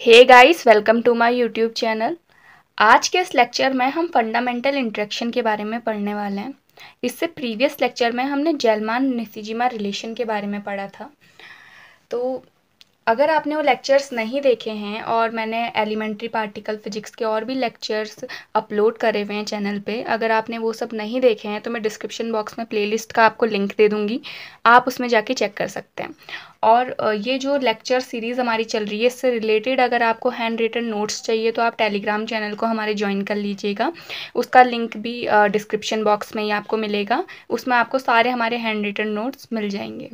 Hey guys welcome to my YouTube channel आज के इस लेक्चर में हम फंडामेंटल इंट्रैक्शन के बारे में पढ़ने वाले हैं। इससे प्रीवियस लेक्चर में हमने जेलमान निसीजिमा रिलेशन के बारे में पढ़ा था। तो अगर आपने वो लेक्चर्स नहीं देखे हैं और मैंने एलिमेंट्री पार्टिकल फिजिक्स के और भी लेक्चर्स अपलोड करे हुए हैं चैनल पे, अगर आपने वो सब नहीं देखे हैं तो मैं डिस्क्रिप्शन बॉक्स में प्लेलिस्ट का आपको लिंक दे दूँगी। आप उसमें जाके चेक कर सकते हैं। और ये जो लेक्चर सीरीज़ हमारी चल रही है, इससे रिलेटेड अगर आपको हैंड रिटन नोट्स चाहिए तो आप टेलीग्राम चैनल को हमारे ज्वाइन कर लीजिएगा। उसका लिंक भी डिस्क्रिप्शन बॉक्स में ही आपको मिलेगा। उसमें आपको सारे हमारे हैंड रिटन नोट्स मिल जाएँगे।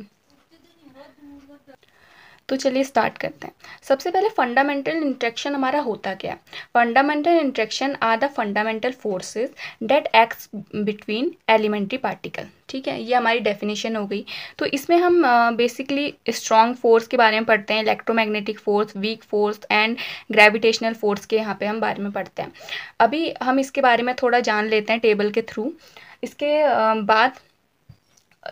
तो चलिए स्टार्ट करते हैं। सबसे पहले फंडामेंटल इंट्रैक्शन हमारा होता क्या है? Fundamental interaction are the fundamental forces that acts between elementary particle ठीक है, ये हमारी डेफिनेशन हो गई। तो इसमें हम बेसिकली स्ट्रॉन्ग फोर्स के बारे में पढ़ते हैं electromagnetic force weak force and gravitational force के यहाँ पे हम बारे में पढ़ते हैं। अभी हम इसके बारे में थोड़ा जान लेते हैं टेबल के थ्रू इसके बाद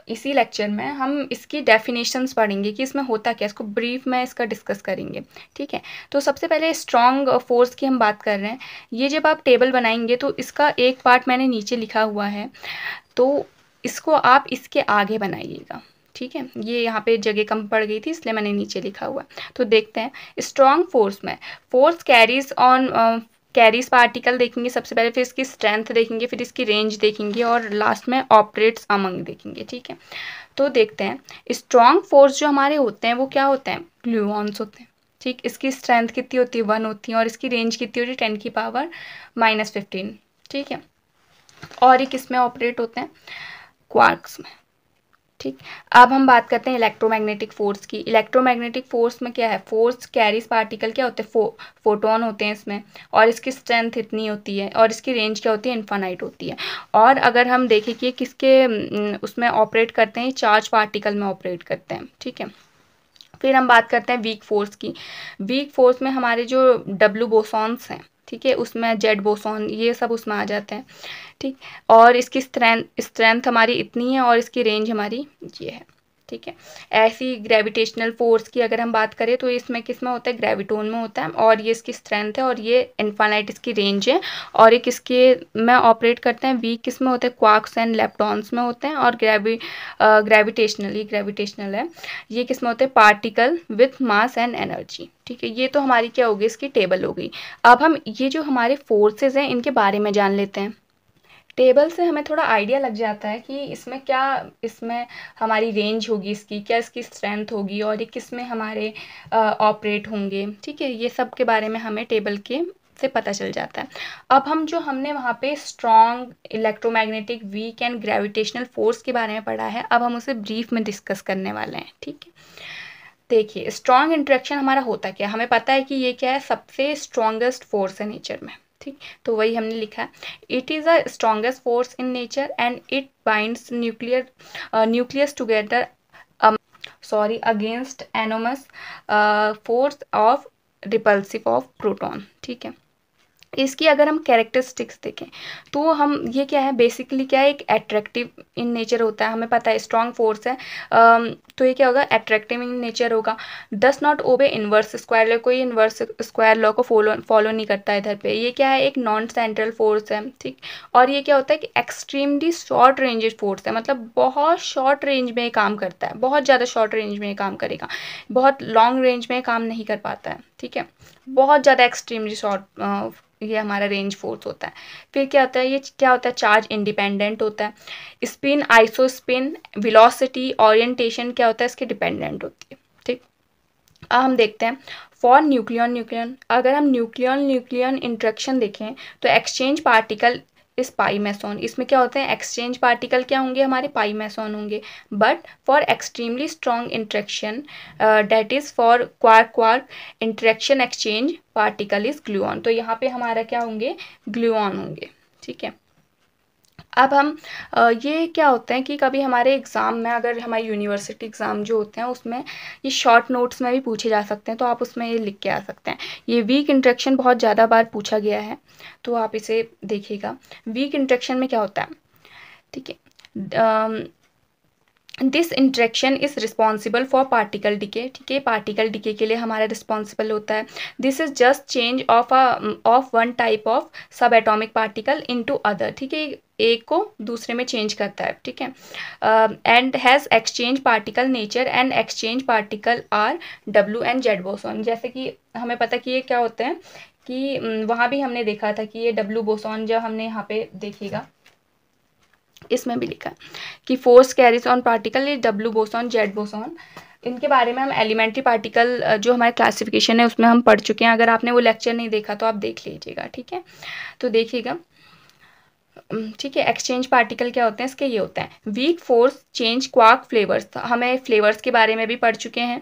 इसी लेक्चर में हम इसकी डेफिनेशंस पढ़ेंगे कि इसमें होता क्या है, इसको ब्रीफ में इसका डिस्कस करेंगे, ठीक है? तो सबसे पहले स्ट्रॉन्ग फोर्स की हम बात कर रहे हैं। ये जब आप टेबल बनाएँगे तो इसका एक पार्ट मैंने नीचे लिखा हुआ है तो इसको आप इसके आगे बनाइएगा, ठीक है? ये यहाँ पे जगह कम पड़ गई थी, इसलिए मैंने नीचे लिखा हुआ। तो देखते हैं स्ट्रॉन्ग फोर्स में force carries on carries particle देखेंगे, सबसे पहले फिर इसकी स्ट्रेंथ देखेंगे, फिर इसकी रेंज देखेंगे और लास्ट में ऑपरेट्स अमंग देखेंगे, ठीक है? तो देखते हैं स्ट्रॉन्ग फोर्स जो हमारे होते हैं, वो क्या होते हैं? ग्लूऑन्स होते हैं, ठीक? इसकी स्ट्रेंथ कितनी होती है? वन होती है और इसकी रेंज कितनी होती है? टेन की पावर माइनस फिफ्टीन ठीक है? और ये किसमें ऑपरेट होते हैं? क्वार्क्स में। ठीक। अब हम बात करते हैं इलेक्ट्रोमैग्नेटिक फोर्स की। इलेक्ट्रोमैग्नेटिक फोर्स में क्या है? फोर्स कैरीज पार्टिकल क्या होते हैं? फो फोटोन होते हैं इसमें। और इसकी स्ट्रेंथ इतनी होती है और इसकी रेंज क्या होती है? इन्फानाइट होती है। और अगर हम देखें कि किसके उसमें ऑपरेट करते हैं? चार्ज पार्टिकल में ऑपरेट करते हैं। ठीक है? फिर हम बात करते हैं वीक फोर्स की। वीक फोर्स में हमारे जो डब्लू बोसॉन्स हैं ठीक है, उसमें जेड बोसॉन, ये सब उसमें आ जाते हैं, ठीक। और इसकी स्ट्रेंथ स्ट्रेंथ हमारी इतनी है और इसकी रेंज हमारी ये है। ठीक है। ऐसी ग्रेविटेशनल फोर्स की अगर हम बात करें तो इसमें किसमें होता है? ग्रेविटोन में होता है और ये इसकी स्ट्रेंथ है और ये इन्फानाइट इसकी रेंज है और एक इसके में ऑपरेट करते हैं? वीक किसमें होते हैं? क्वाक्स एंड लेप्टॉन्स में होते हैं और ग्रेवी ग्रेविटेशनल ये ग्रेविटेशनल है। ये किसमें होते हैं? Particle with mass and energy ठीक है, ये तो हमारी क्या होगी इसकी टेबल हो गई। अब हम, ये जो हमारे फोर्सेज हैं, इनके बारे में जान लेते हैं। टेबल से हमें थोड़ा आइडिया लग जाता है कि इसमें क्या, इसमें हमारी रेंज होगी इसकी, क्या इसकी स्ट्रेंथ होगी और ये किसमें हमारे ऑपरेट होंगे। ठीक है, ये सब के बारे में हमें टेबल के से पता चल जाता है। अब हम जो हमने वहाँ पे strong electromagnetic weak and gravitational force के बारे में पढ़ा है, अब हम उसे ब्रीफ में डिस्कस करने वाले हैं। ठीक है? देखिए स्ट्रॉन्ग इंट्रैक्शन हमारा होता क्या? हमें पता है कि ये क्या है, सबसे स्ट्रॉन्गेस्ट फोर्स है नेचर में। ठीक तो वही हमने लिखा है। It is a strongest force in nature and it binds nuclear nucleus together sorry against enormous force of repulsive of proton ठीक है। इसकी अगर हम कैरेक्टरिस्टिक्स देखें तो हम, ये क्या है? बेसिकली क्या है? एक अट्रैक्टिव इन नेचर होता है। हमें पता है स्ट्रॉन्ग फोर्स है। तो ये क्या होगा? अट्रैक्टिव इन नेचर होगा। Does not obey inverse square law कोई इन्वर्स स्क्वायर लॉ को फॉलो फॉलो नहीं करता इधर पे। ये क्या है? एक नॉन सेंट्रल फोर्स है, ठीक? और ये क्या होता है कि एक्सट्रीमली शॉर्ट रेंज फोर्स है। मतलब बहुत शॉर्ट रेंज में काम करता है। बहुत ज़्यादा शॉर्ट रेंज में काम करेगा। बहुत लॉन्ग रेंज में काम नहीं कर पाता है। ठीक है? बहुत ज़्यादा एक्सट्रीमली शॉर्ट ये हमारा रेंज फोर्स होता है। फिर क्या होता है? ये क्या होता है? चार्ज इंडिपेंडेंट होता है। Spin isospin velocity orientation क्या होता है? इसके डिपेंडेंट होती है। ठीक? अब हम देखते हैं। फॉर न्यूक्लियन न्यूक्लियन अगर हम न्यूक्लियन न्यूक्लियन इंट्रैक्शन देखें तो एक्सचेंज पार्टिकल इस पाई मैसोन इसमें क्या होते हैं? एक्सचेंज पार्टिकल क्या होंगे? हमारे पाई मैसोन होंगे but for extremely strong interaction that is for quar quar interaction exchange particle is gluon तो यहाँ पे हमारा क्या होंगे? ग्लूऑन होंगे। ठीक है? अब हम ये क्या होते हैं कि कभी हमारे एग्ज़ाम में अगर हमारी यूनिवर्सिटी एग्ज़ाम जो होते हैं उसमें ये शॉर्ट नोट्स में भी पूछे जा सकते हैं तो आप उसमें ये लिख के आ सकते हैं। ये वीक इंट्रेक्शन बहुत ज़्यादा बार पूछा गया है तो आप इसे देखिएगा। वीक इंट्रैक्शन में क्या होता है? ठीक है this interaction is responsible for particle decay ठीक है? पार्टिकल डिके के लिए हमारा रिस्पॉन्सिबल होता है। This is just change of a of one type of subatomic particle into other ठीक है? एक को दूसरे में चेंज करता है, ठीक है? And has exchange particle nature and exchange particle are W and Z boson जैसे कि हमें पता कि ये क्या होते हैं कि वहाँ भी हमने देखा था कि ये डब्ल्यू बोसॉन जो हमने यहाँ पे देखिएगा। इसमें भी लिखा है कि फोर्स कैरीज ऑन पार्टिकल ये डब्ल्यू बोसॉन जेड बोसॉन इनके बारे में हम एलिमेंट्री पार्टिकल जो हमारे क्लासिफिकेशन है, उसमें हम पढ़ चुके हैं। अगर आपने वो लेक्चर नहीं देखा तो आप देख लीजिएगा, ठीक है? तो देखिएगा। ठीक है एक्सचेंज पार्टिकल क्या होते हैं? इसके ये होते हैं। वीक फोर्स चेंज क्वाक फ्लेवर्स हमें फ्लेवर्स के बारे में भी पढ़ चुके हैं।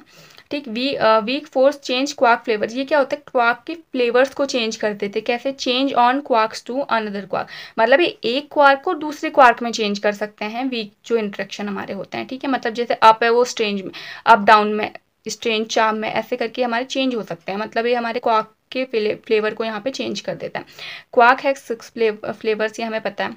ठीक वी वीक फोर्स चेंज क्वाक फ्लेवर ये क्या होता है? क्वाक के फ्लेवर्स को चेंज कर देते कैसे? Change on quarks to another quark मतलब ये एक क्वार्क को दूसरे क्वार्क में चेंज कर सकते हैं। वीक जो इंट्रेक्शन हमारे होते हैं। ठीक है? मतलब जैसे अप है वो स्ट्रेंज में अप डाउन में स्ट्रेंज चार्म में, ऐसे करके हमारे चेंज हो सकते हैं। मतलब ये हमारे क्वाक के फ्लेवर को यहाँ पे चेंज कर देता है। क्वाक है सिक्स फ्लेवर्स ये हमें पता है।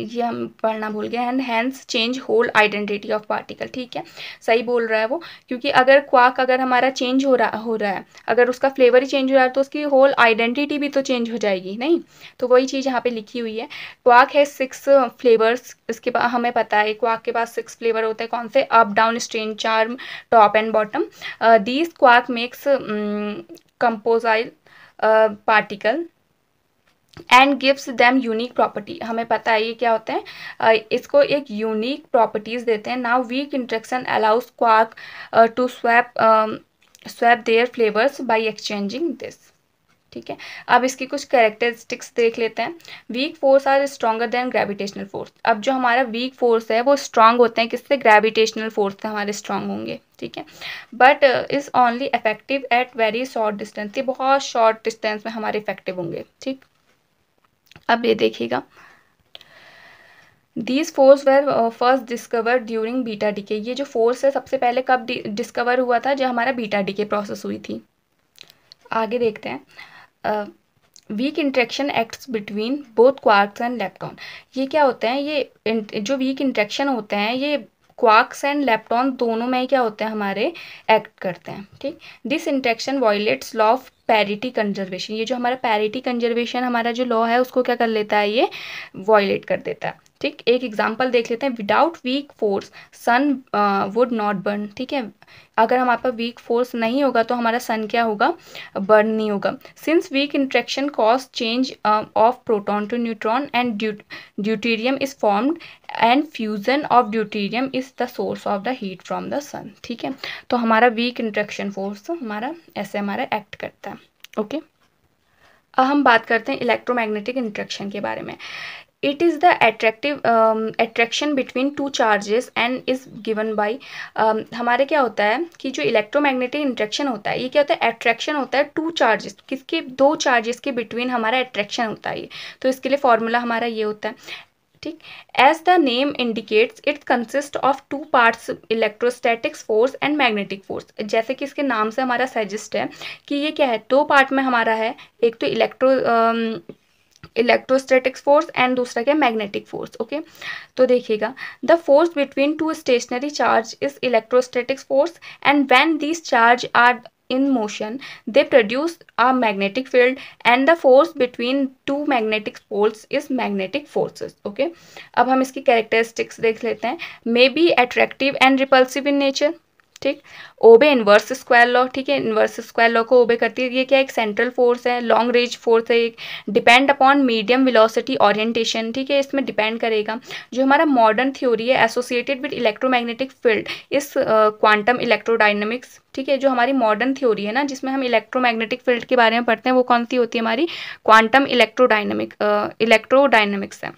ये हम पढ़ना भूल गए and hence change whole identity of particle ठीक है? सही बोल रहा है वो? क्योंकि अगर क्वाक अगर हमारा चेंज हो रहा हो रहा है, अगर उसका फ्लेवर ही चेंज हो रहा है तो उसकी होल आइडेंटिटी भी तो चेंज हो जाएगी, नहीं? तो वही चीज़ यहाँ पे लिखी हुई है। क्वाक है सिक्स फ्लेवर्स इसके बाद हमें पता है क्वाक के पास सिक्स फ्लेवर होते हैं, कौन से? Up down strange charm top and bottom these quack makes composite particle and gives them unique property हमें पता है ये क्या होते हैं? इसको एक यूनिक प्रॉपर्टीज़ देते हैं। Now weak interaction allows quark to swap swap their flavours by exchanging this ठीक है? अब इसकी कुछ कैरेक्टरिस्टिक्स देख लेते हैं। Weak force are stronger than gravitational force अब जो हमारा वीक फोर्स है, वो स्ट्रांग होते हैं। किससे? ग्रेविटेशनल फोर्स से हमारे स्ट्रांग होंगे। ठीक है? But is only effective at very short distance ये बहुत शॉर्ट डिस्टेंस में हमारे इफ़ेक्टिव होंगे। ठीक? अब ये देखिएगा। These force were first discover during beta decay ये जो फोर्स है, सबसे पहले कब डिस्कवर हुआ था, जब हमारा बीटा डीके प्रोसेस हुई थी। आगे देखते हैं। Weak interaction acts between both quarks and lepton ये क्या होते हैं? ये जो वीक इंट्रैक्शन होते हैं, ये क्वार्क्स एंड लेप्टॉन दोनों में क्या होते हैं हमारे एक्ट करते हैं, ठीक? This interaction violates law of parity conservation ये जो हमारा पैरिटी कंजर्वेशन हमारा जो लॉ है, उसको क्या कर लेता है ये वॉयलेट कर देता है। ठीक, एक एग्ज़ाम्पल देख लेते हैं. Without weak force sun would not burn ठीक है? अगर हमारे पास वीक फोर्स नहीं होगा तो हमारा सन क्या होगा? बर्न नहीं होगा. Since weak interaction cause change of proton to neutron and deuterium is formed and fusion of deuterium is the source of the heat from the sun ठीक है? तो हमारा वीक इंट्रेक्शन फोर्स हमारा ऐसे हमारा एक्ट करता है. Okay okay? अब हम बात करते हैं इलेक्ट्रोमैग्नेटिक इंट्रैक्शन के बारे में. It is the attractive um, attraction between two charges and is given by um, हमारे क्या होता है कि जो इलेक्ट्रोमैग्नेटिक इंट्रैक्शन होता है ये क्या होता है? अट्रैक्शन होता है टू चार्जेस किसके दो चार्जेस के बिटवीन हमारा अट्रैक्शन होता है ये। तो इसके लिए फॉर्मूला हमारा ये होता है ठीक? As the name indicates it's consist of two parts electrostatics force and magnetic force जैसे कि इसके नाम से हमारा सजेस्ट है कि ये क्या है? दो पार्ट में हमारा है एक तो इलेक्ट्रो इलेक्ट्रोस्टैटिक फोर्स एंड दूसरा क्या मैग्नेटिक फोर्स ओके तो देखिएगा the force between two stationary charge is electrostatic force and when this charge are in motion they produce a magnetic field and the force between two magnetic force is magnetic forces okay अब हम इसकी characteristics देख लेते हैं। May be attractive and repulsive in nature ठीक? Obey inverse square law, ठीक है? Inverse square law को ओबे करती है। ये क्या एक सेंट्रल फोर्स है लॉन्ग रेंज फोर्स है, एक depend upon medium velocity orientation ठीक है? इसमें डिपेंड करेगा। जो हमारा मॉडर्न थ्योरी है associated with electromagnetic field is quantum electrodynamics ठीक है? जो हमारी मॉडर्न थ्योरी है ना, जिसमें हम इलेक्ट्रोमैग्नेटिक फ़ील्ड के बारे में पढ़ते हैं, वो कौन सी होती है हमारी? क्वांटम इलेक्ट्रोडाइनमिक इलेक्ट्रोडाइनमिक्स है।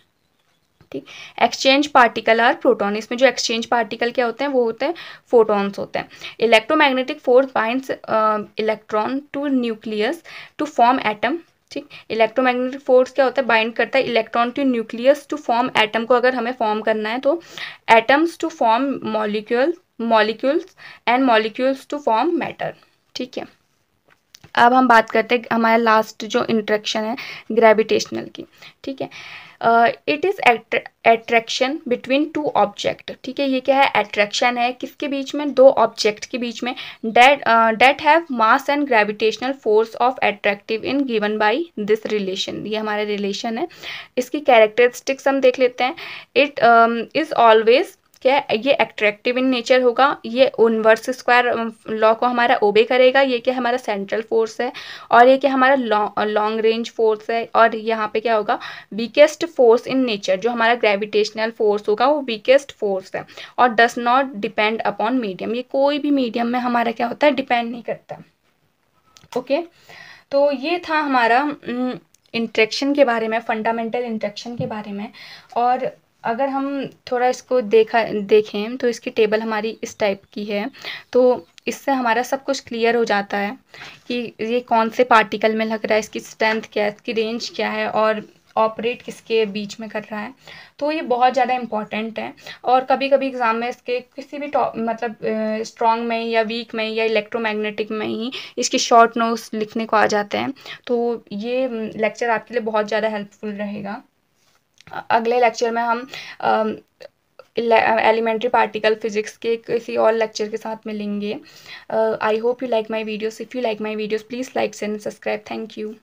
ठीक? एक्सचेंज पार्टिकल आर प्रोटॉन इसमें जो एक्सचेंज पार्टिकल क्या होते हैं? वो होते हैं फोटॉन्स होते हैं। Electromagnetic force binds electron to nucleus to form atom ठीक? इलेक्ट्रोमैग्नेटिक फोर्स क्या होता है? बाइंड करता है electron to nucleus to form atom को अगर हमें फॉर्म करना है तो। Atoms to form molecule molecules and molecules to form matter ठीक है? अब हम बात करते हैं हमारा लास्ट जो इंट्रैक्शन है ग्रेविटेशनल की, ठीक है? It is attraction between two object ठीक है, ये क्या है? एट्रैक्शन है, किसके बीच में? दो ऑब्जेक्ट के बीच में। That that have mass and gravitational force of attractive in given by this relation ये हमारे रिलेशन है। इसकी कैरेक्टरिस्टिक्स हम देख लेते हैं। इट इज़ ऑलवेज क्या ये एट्रैक्टिव इन नेचर होगा, ये इनवर्स स्क्वायर लॉ को हमारा ओबे करेगा, ये क्या हमारा सेंट्रल फोर्स है, और ये क्या हमारा लॉन्ग रेंज फोर्स है, और यहाँ पे क्या होगा वीकेस्ट फोर्स इन नेचर जो हमारा ग्रेविटेशनल फोर्स होगा, वो वीकेस्ट फोर्स है, और does not depend upon medium ये कोई भी मीडियम में हमारा क्या होता है डिपेंड नहीं करता ओके okay? तो ये था हमारा इंट्रैक्शन के बारे में फंडामेंटल इंट्रैक्शन के बारे में, और अगर हम थोड़ा इसको देखा, देखें तो इसकी टेबल हमारी इस टाइप की है। तो इससे हमारा सब कुछ क्लियर हो जाता है कि ये कौन से पार्टिकल में लग रहा है, इसकी स्ट्रेंथ क्या है, इसकी रेंज क्या है और ऑपरेट किसके बीच में कर रहा है। तो ये बहुत ज़्यादा इंपॉर्टेंट है और कभी कभी एग्ज़ाम में इसके किसी भी मतलब स्ट्रॉन्ग में या वीक में या इलेक्ट्रोमैग्नेटिक में ही इसकी शॉर्ट नोट्स लिखने को आ जाते हैं। तो ये लेक्चर आपके लिए बहुत ज़्यादा हेल्पफुल रहेगा। अगले लेक्चर में हम एलिमेंट्री पार्टिकल फिजिक्स के किसी और लेक्चर के साथ मिलेंगे। I hope you like my videos if you like my videos please likes and subscribe thank you